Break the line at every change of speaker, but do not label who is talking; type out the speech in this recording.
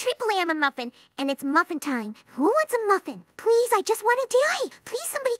triple am a muffin, and it's muffin time. Who wants a muffin? Please, I just want a die. Please, somebody